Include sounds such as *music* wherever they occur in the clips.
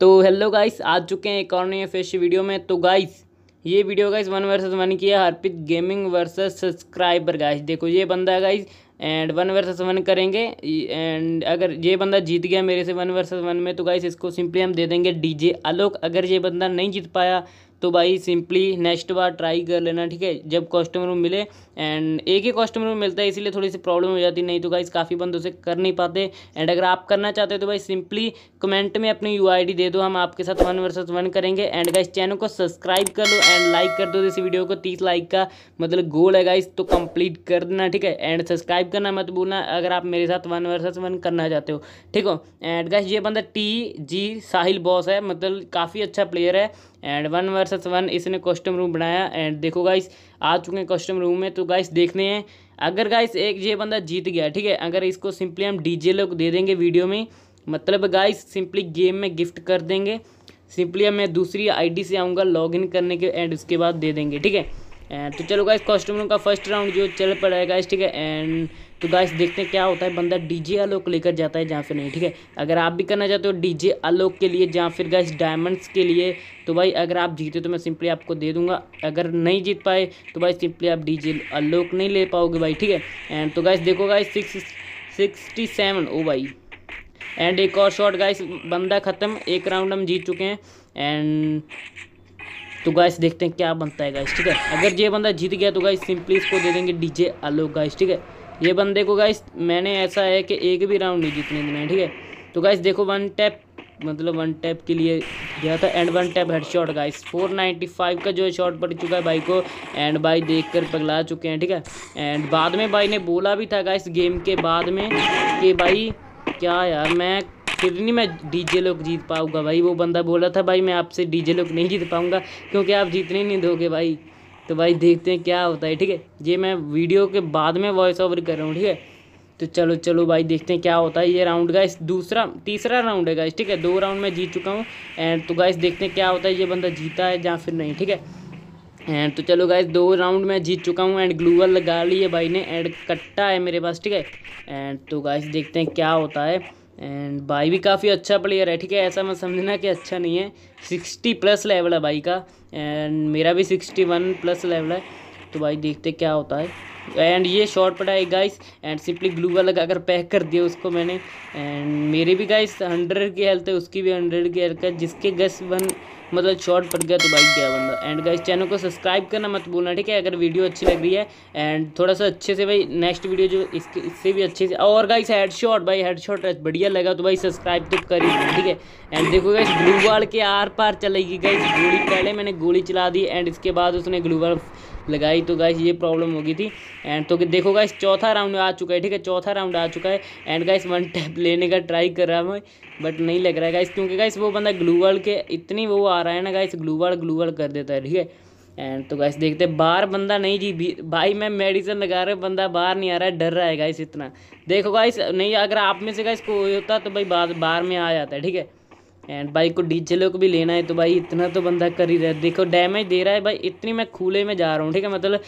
तो hello guys आ चुके हैं एक और नई फेस वीडियो में। तो गाइस ये video guys one versus one की है। Harpit gaming versus subscriber guys देखो, ये बंदा है guys and one versus one करेंगे। एंड अगर ये बंदा जीत गया मेरे से वन वर्सेस वन में तो गाइस इसको सिंपली हम दे देंगे डीजे आलोक अगर ये बंदा नहीं जीत पाया तो भाई सिंपली नेक्स्ट बार ट्राई कर लेना, ठीक है? जब कस्टमर रूम मिले एंड एक ही कस्टमर रूम मिलता है, इसीलिए थोड़ी सी प्रॉब्लम हो जाती नहीं तो गाइस काफ़ी बंदों से कर नहीं पाते। एंड अगर आप करना चाहते हो तो भाई सिंपली कमेंट में अपनी यूआईडी दे दो। हम आपके साथ वन वर्सेस वन करेंगे। एंड गाइस चैनल को सब्सक्राइब कर लो एंड लाइक कर दो। इस वीडियो को तीस लाइक का मतलब गोल है गाइस तो कंप्लीट कर देना, ठीक है? एंड सब्सक्राइब करना मत भूलना, अगर आप मेरे साथ वन वर्सेस वन करना चाहते हो, ठीक हो? एंड गाइस ये बंदा टी जी साहिल बॉस है मतलब काफ़ी अच्छा प्लेयर है। एंड वन वर्सेस वन इसने कस्टम रूम बनाया। एंड देखो गाइस आ चुके हैं कस्टम रूम में। तो गाइस देखने हैं। अगर गाइस एक ये बंदा जीत गया, ठीक है? अगर इसको सिंपली हम डीजे लोग दे देंगे वीडियो में मतलब गाइस सिंपली गेम में गिफ्ट कर देंगे। सिंपली मैं दूसरी आईडी से आऊँगा लॉगिन करने के एंड उसके बाद दे देंगे, ठीक है? एंड तो चलो गाइस कस्टमर का फ़र्स्ट राउंड जो चल पड़ा है गाइस ठीक है? एंड तो गाइस देखते हैं क्या होता है। बंदा डीजे आलोक लेकर जाता है जहाँ फिर नहीं, ठीक है? अगर आप भी करना चाहते हो डीजे आलोक के लिए, जहाँ फिर गाइस डायमंड्स के लिए तो भाई अगर आप जीते तो मैं सिंपली आपको दे दूँगा। अगर नहीं जीत पाए तो भाई सिंपली आप डीजे आलोक नहीं ले पाओगे भाई, ठीक है? एंड तो गाइस देखो गाइस सिक्स सिक्सटी सेवन ओ भाई। एंड एक और शॉट गाइस बंदा ख़त्म, एक राउंड हम जीत चुके हैं। एंड तो गाइस देखते हैं क्या बनता है गाइस ठीक है? अगर ये बंदा जीत गया तो गाइस सिंपली इसको दे देंगे डीजे आलोक गाइस ठीक है? ये बंदे को गाइस मैंने ऐसा है कि एक भी राउंड नहीं जीतने देना है, ठीक है? तो गाइस देखो वन टैप मतलब वन टैप के लिए गया था and one tap headshot guys four ninety five का जो है शॉट पड़ चुका है भाई को एंड भाई देख कर पगला चुके हैं, ठीक है? एंड बाद में भाई ने बोला भी था गाइस गेम के बाद में कि भाई, क्या यार, मैं फिर नहीं मैं डीजे लोग जीत पाऊँगा भाई। वो बंदा बोला था, भाई, मैं आपसे डीजे लोग नहीं जीत पाऊँगा, क्योंकि आप जीतने नहीं दोगे भाई। तो भाई, देखते हैं क्या होता है, ठीक है? ये मैं वीडियो के बाद में वॉइस ओवर कर रहा हूँ, ठीक है? तो चलो चलो भाई, देखते हैं क्या होता है। ये राउंड गाइस दूसरा, तीसरा राउंड है गाइस ठीक है? दो राउंड में जीत चुका हूँ। एंड तो गाइस देखते हैं क्या होता है। ये बंदा जीता है या फिर नहीं, ठीक है? एंड तो चलो गाइस दो राउंड में जीत चुका हूँ एंड ग्लूवल लगा ली है भाई ने। एंड कट्टा है मेरे पास, ठीक है? एंड तो गाइस देखते हैं क्या होता है। एंड भाई भी काफ़ी अच्छा प्लेयर है, ठीक है? ऐसा मत समझना कि अच्छा नहीं है। सिक्सटी प्लस लेवल है भाई का। एंड मेरा भी सिक्सटी वन प्लस लेवल है। तो भाई देखते क्या होता है। एंड ये शॉर्ट पड़ा है गाइस एंड सिंपली ग्लू वाला अगर पैक कर दिया उसको मैंने. एंड मेरे भी गाइस हंड्रेड की हेल्थ है, उसकी भी हंड्रेड की हेल्थ है. जिसके गस वन मतलब शॉर्ट पड़ गया तो भाई गया बंदा. एंड गाइस चैनल को सब्सक्राइब करना मत भूलना, ठीक है? अगर वीडियो अच्छी लग रही है एंड थोड़ा सा अच्छे से भाई नेक्स्ट वीडियो जो इसके, इससे भी अच्छे से, और गाइस हेड शॉट भाई हेड शॉट बढ़िया लगा तो भाई सब्सक्राइब तो कर ही ठीक है? एंड देखो गाइस ग्लू वाल के आर पार चलेगी गाइस गोली, पहले मैंने गोली चला दी एंड इसके बाद उसने ग्लू वाल लगाई तो गाइस ये प्रॉब्लम हो गई थी. एंड तो देखो गाइस चौथा राउंड आ चुका है, ठीक है? चौथा राउंड आ चुका है। एंड गाइस वन टैप लेने का ट्राई कर रहा मैं बट नहीं लग रहा है। गाइस क्योंकि गाइस वो बंदा ग्लूवर्ड के, इतनी वो आ रहा है ना गाइस ग्लूवर्ड ग्लूवर्ड कर देता है, ठीक है? एंड तो गाइस देखते बाहर बंदा नहीं जी भाई मैं मेडिसिन लगा रहा हूँ, बंदा बाहर नहीं आ रहा है, डर रहा है गाइस इतना। देखो गाइस नहीं, अगर आप में से गाइस कोई होता तो भाई बाहर में आ जाता है, ठीक है? एंड भाई को डीजे लोग भी लेना है तो भाई इतना तो बंदा कर ही रहा है। देखो डैमेज दे रहा है भाई, इतनी मैं खुले में जा रहा हूँ, ठीक है? मतलब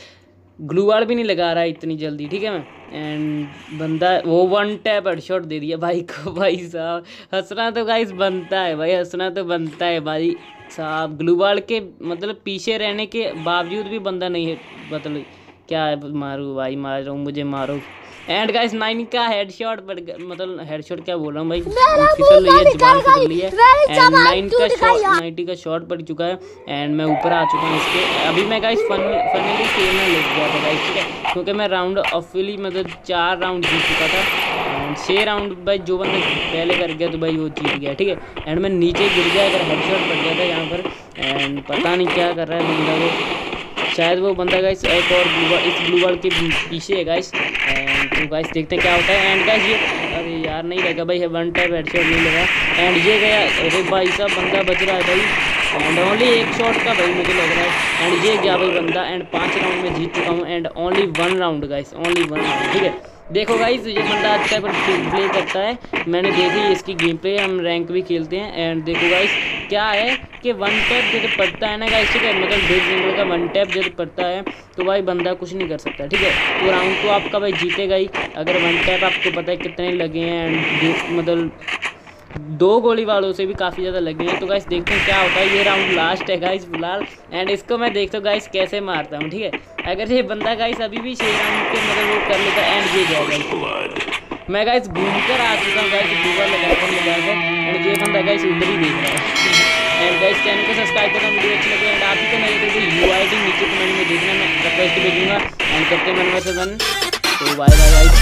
ग्लू वाल भी नहीं लगा रहा इतनी जल्दी, ठीक है मैं एंड बंदा, वो वन टैप हेडशॉट दे दिया भाई को, *laughs* भाई साहब। हंसना तो गाइस बनता है भाई, हंसना तो बनता है भाई साहब। ग्लू वाल के मतलब पीछे रहने के बावजूद भी बंदा नहीं है मतलब क्या है मारू भाई, मार रहा हूँ, मुझे मारो। एंड गाइस नाइन का हेडशॉट पर मतलब हेडशॉट क्या बोल रहा हूँ भाई? फिसल रही है ज़ुबान फिसल रही है। एंड नाइन का शॉट नाइन्टी का शॉट पड़ चुका है। एंड मैं ऊपर आ चुका हूँ इसके। अभी मैं गाइस फन फनली खेलने लग गया था गाइस ठीक है? क्योंकि मैं राउंड ऑफिली मतलब चार राउंड जीत चुका था। एंड छः राउंड भाई जो बंदा पहले कर गया तो भाई वो जीत गया ठीक है? एंड मैं नीचे गिर गया अगर हेडशॉट पड़ गया था यहाँ पर। एंड पता नहीं क्या कर रहा है बंदा वो। शायद वो बंदा गाइस एक और ग्लू इस वाल के पीछे है गाइस तो गाइस देखते क्या होता है। एंड गाइस ये अरे यार, नहीं लगा भाई वन टाइप हेडशॉट नहीं लगा एंड ये गया, अरे भाई साहब, बंदा बच रहा है भाई। एंड ओनली एक शॉट का भाई मुझे लग रहा है। एंड ये गया भाई बंदा। एंड पाँच राउंड में जीत चुका हूँ। And only one round guys only one round ठीक है। देखो गाइज़ ये बंदा अच्छा प्ले करता है। मैंने देखी इसकी गेम प्ले हम रैंक भी खेलते हैं। एंड देखो गाइज़ क्या है कि वन टैप जब पड़ता है ना गाइस ठीक है? मतलब डेढ़ जंगल का वन टैप जब पड़ता है तो भाई बंदा कुछ नहीं कर सकता, ठीक है? तो राउंड तो आपका भाई जीतेगा ही। अगर वन टैप आपको पता है कितने लगे हैं एंड मतलब दो गोली वालों से भी काफ़ी ज़्यादा लगे है। तो गाइस देखते हैं क्या होता है। ये राउंड लास्ट है गाइस फ़िलहाल। एंड इसको मैं देखता हूँ गाइस कैसे मारता हूँ, ठीक है? अगर ये बंदा गाइस अभी भी छः राउंड के मतलब वो कर लेता एंड ये गाइस मैं गाइस घूम कर आ चुका हूँ गाइस गूगल लगाकर एंड ये बंदा गाइस उधर ही देख रहा है। एंड गाइस चैनल को सब्सक्राइब करना वीडियो अच्छी लगे एंड आप ही को नए तो यू आई डी नीचे कमेंट में देखना, मैं रिक्वेस्ट भेजूँगा। एंड करते हैं मन में तो बाय बाय गाइस